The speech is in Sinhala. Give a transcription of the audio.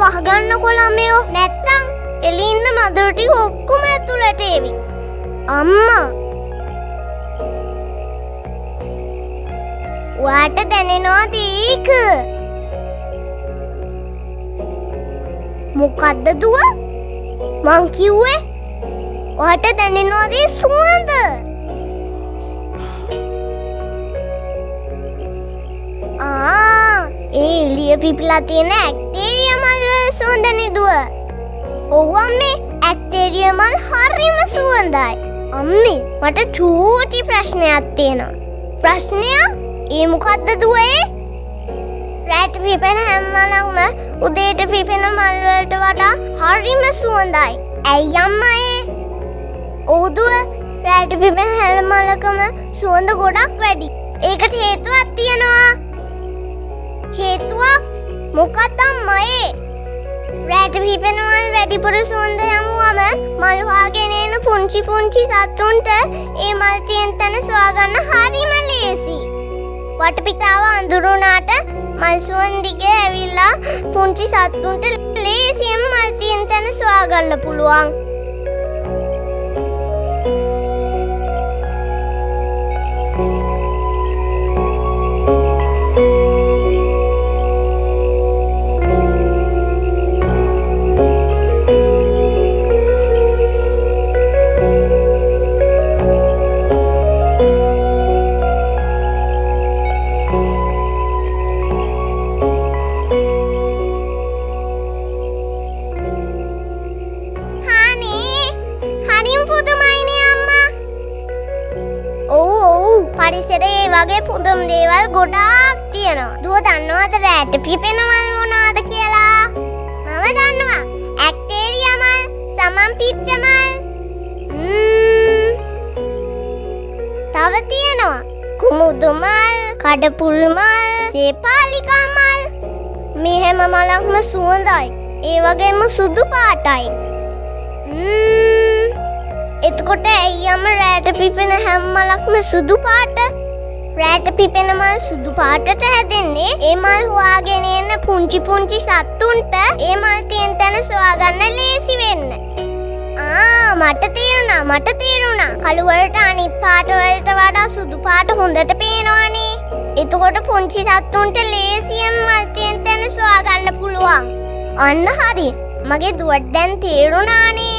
වහගන්නකො ළමයෝ. නැත්තම් එලින්න මදුරටි ඔක්කුම ඇතුළට ඒවි. අම්මා! වාට දැනෙනවා දීක. මොකක්ද දුව? මං කිව්වේ වාට දැනෙනවාදී සුවඳ. ආ! ඒ එලිය පිපිලා තියෙන ඇක්ටේරිය මල් සුවඳනේ දුව ඔව් අම්මේ ඇක්ටේරිය මල් හරිම සුවඳයි. අම්මේ මට චූටි ප්‍රශ්නයක් තියෙනවා. ප්‍රශ්නයක් ඒ මොකක්ද දුවේ? රැට පිපෙන හැම්මලක්ම උදේට පිපෙන මල්වලට වඩා හරිම සුවඳයි. ඇයි අම්මා ඒ? ඕදුව රැට පිපෙන හැල්මලකම සුවඳ ගොඩක් වැඩි. ඒකට හේතුවක් තියෙනවා. හේතුවක් මොකක්ද අම්මයේ රැට පිපෙනවල් වැඩිපුර සුවඳ යමුවම මල්වාගෙන එන පුංචි පුංචි සත්තුන්ට ඒ මල් තියෙන තැන සොයාගන්න හරිම ලේසි. වටපිටාව අඳුරුනාට මල් සුවන් දිගේ ඇවිල්ලා පුංචි සත්තුන්ට ලේසියෙන් මල් තියෙන තැන සොයාගන්න පුළුවන්. හරිම් පුදුමයිනේ අම්මා. ඔව් ඔව්. පරිසරයේ වගේ පුදුම් දේවල් ගොඩාක් තියෙනවා. දුව දන්නවද රෑට පිපෙනවල් මොනවද කියලා? මම දන්නවා. ඇක්ටේරියා මල් සමන් පිච්ච මල් ම්ම්, තව තියෙනවා. කුමුදු මල් කඩපුල් මල් සේපාලිකා මල් මේ හැම මලක්ම සුවඳයි. ඒ වගේම සුදු පාටයි. ම්ම්, එතකොට ඇයියම රෑට පිපෙන හැම්මලක්ම සුදු පාට? රෑට පිපෙන මල් සුදු පාටට හැදෙන්නේ ඒ මල් හොයාගෙන එන්න පුංචි පුංචි සත්තුන්ට. ඒ මල් තියෙන තැන සොයාගන්න ලේසි වෙන්න. ආ මට තේරුණා මට තේරුණා. කළුවලට අනිත් පාටවලට වඩා සුදු පාට හොඳට පේනවානේ. එතකොට පුංචි සත්තුන්ට ලේසියෙන් මල් තියෙන තැන සොයාගන්න පුළුවන්. අන්න හරි. මගේ දුවට දැන් තේරුණානේ.